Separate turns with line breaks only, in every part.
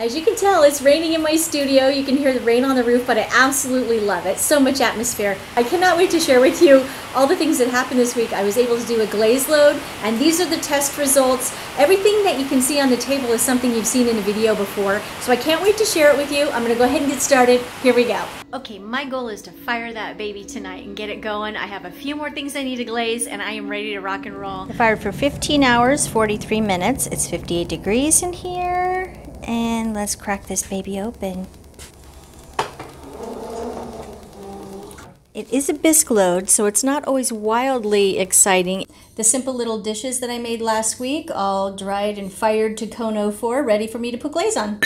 As you can tell, it's raining in my studio. You can hear the rain on the roof, but I absolutely love it. So much atmosphere. I cannot wait to share with you all the things that happened this week. I was able to do a glaze load, and these are the test results. Everything that you can see on the table is something you've seen in a video before, so I can't wait to share it with you. I'm gonna go ahead and get started. Here we go. Okay, my goal is to fire that baby tonight and get it going. I have a few more things I need to glaze, and I am ready to rock and roll.
I fired for 15 hours, 43 minutes. It's 58 degrees in here. And let's crack this baby open. It is a bisque load, so it's not always wildly exciting.
The simple little dishes that I made last week, all dried and fired to cone 04, ready for me to put glaze on.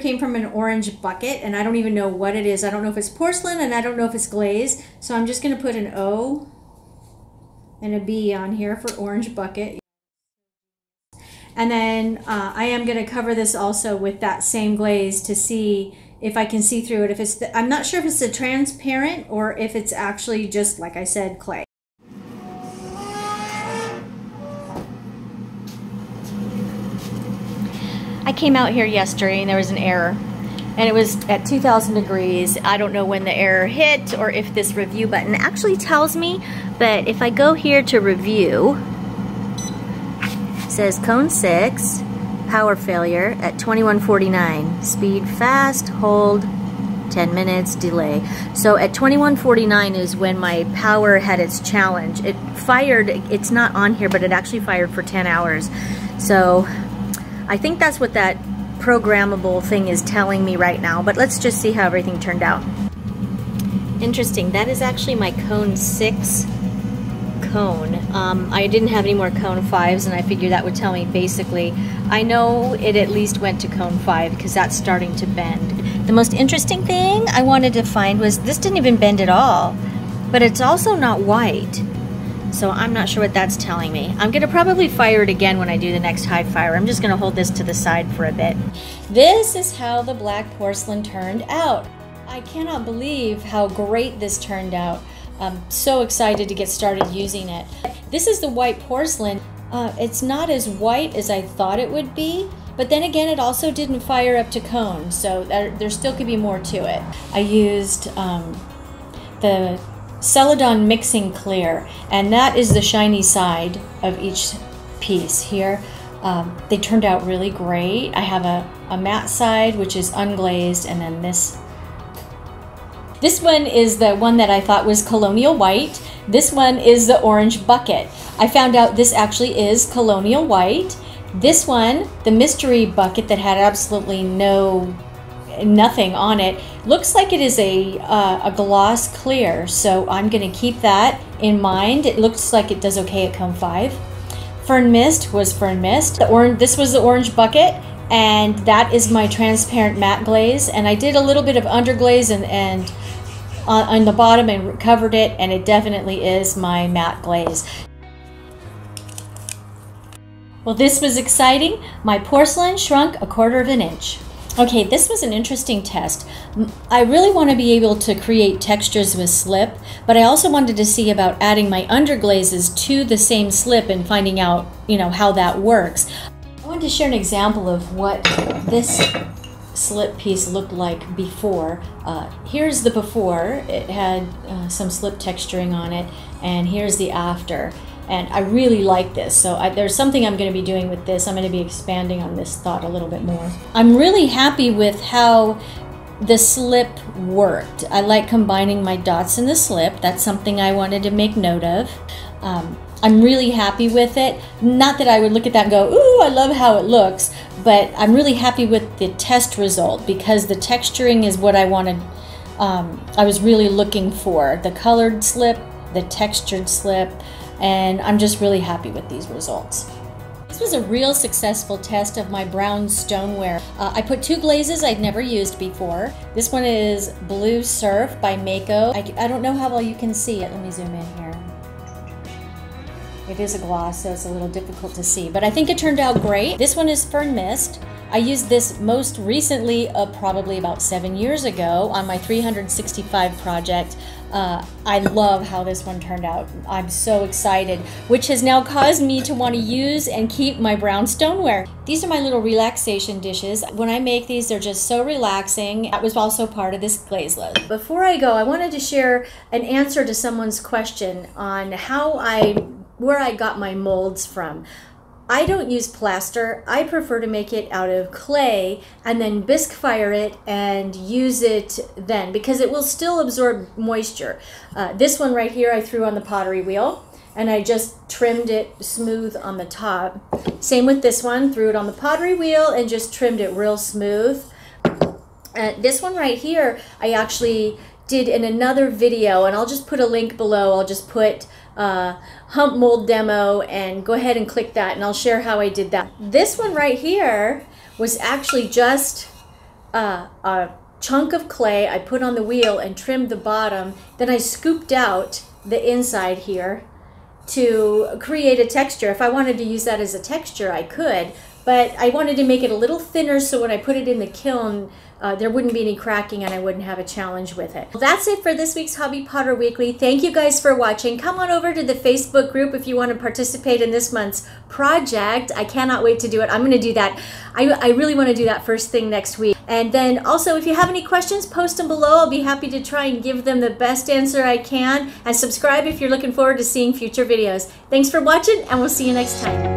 Came from an orange bucket and I don't even know what it is. I don't know if it's porcelain and I don't know if it's glaze. So I'm just going to put an O and a B on here for orange bucket. And then uh, I am going to cover this also with that same glaze to see if I can see through it. If it's, the, I'm not sure if it's a transparent or if it's actually just, like I said, clay.
I came out here yesterday and there was an error and it was at 2000 degrees. I don't know when the error hit or if this review button actually tells me, but if I go here to review, says cone 6, power failure at 2149. Speed fast, hold, 10 minutes, delay. So at 2149 is when my power had its challenge. It fired, it's not on here, but it actually fired for 10 hours. So I think that's what that programmable thing is telling me right now, but let's just see how everything turned out. Interesting, that is actually my cone 6 cone. Um, I didn't have any more cone 5s and I figured that would tell me basically, I know it at least went to cone 5 because that's starting to bend. The most interesting thing I wanted to find was this didn't even bend at all, but it's also not white. So I'm not sure what that's telling me. I'm gonna probably fire it again when I do the next high fire. I'm just gonna hold this to the side for a bit. This is how the black porcelain turned out. I cannot believe how great this turned out. I'm so excited to get started using it. This is the white porcelain. Uh, it's not as white as I thought it would be, but then again, it also didn't fire up to cone, so there, there still could be more to it. I used um, the Celadon Mixing Clear, and that is the shiny side of each piece here. Um, they turned out really great. I have a, a matte side, which is unglazed, and then this. This one is the one that I thought was Colonial White. This one is the Orange Bucket. I found out this actually is Colonial White. This one, the Mystery Bucket that had absolutely no nothing on it. Looks like it is a, uh, a gloss clear, so I'm going to keep that in mind. It looks like it does okay at Cone 5.
Fern Mist was Fern Mist. The orange, this was the orange bucket, and that is my transparent matte glaze. And I did a little bit of underglaze and, and on, on the bottom and covered it, and it definitely is my matte glaze. Well, this was exciting. My porcelain shrunk a quarter of an inch. Okay, this was an interesting test. I really want to be able to create textures with slip, but I also wanted to see about adding my underglazes to the same slip and finding out, you know, how that works. I wanted to share an example of what this slip piece looked like before. Uh, here's the before. It had uh, some slip texturing on it, and here's the after and I really like this. So I, there's something I'm going to be doing with this. I'm going to be expanding on this thought a little bit more. I'm really happy with how the slip worked. I like combining my dots in the slip. That's something I wanted to make note of. Um, I'm really happy with it. Not that I would look at that and go, ooh, I love how it looks, but I'm really happy with the test result because the texturing is what I wanted. Um, I was really looking for the colored slip, the textured slip and I'm just really happy with these results. This was a real successful test of my brown stoneware. Uh, I put two glazes I'd never used before. This one is Blue Surf by Mayco. I, I don't know how well you can see it. Let me zoom in here. It is a gloss, so it's a little difficult to see, but I think it turned out great. This one is Fern Mist. I used this most recently, uh, probably about seven years ago, on my 365 project. Uh, I love how this one turned out. I'm so excited, which has now caused me to want to use and keep my brown stoneware. These are my little relaxation dishes. When I make these, they're just so relaxing. That was also part of this glaze load. Before I go, I wanted to share an answer to someone's question on how I, where I got my molds from. I don't use plaster. I prefer to make it out of clay and then bisque fire it and use it then because it will still absorb moisture. Uh, this one right here I threw on the pottery wheel and I just trimmed it smooth on the top. Same with this one, threw it on the pottery wheel and just trimmed it real smooth. Uh, this one right here, I actually did in another video, and I'll just put a link below. I'll just put uh, hump mold demo and go ahead and click that and I'll share how I did that. This one right here was actually just uh, a chunk of clay I put on the wheel and trimmed the bottom. Then I scooped out the inside here to create a texture. If I wanted to use that as a texture, I could, but I wanted to make it a little thinner so when I put it in the kiln, uh, there wouldn't be any cracking and I wouldn't have a challenge with it. Well, that's it for this week's Hobby Potter Weekly. Thank you guys for watching. Come on over to the Facebook group if you want to participate in this month's project. I cannot wait to do it. I'm going to do that. I, I really want to do that first thing next week. And then also, if you have any questions, post them below. I'll be happy to try and give them the best answer I can. And subscribe if you're looking forward to seeing future videos. Thanks for watching, and we'll see you next time.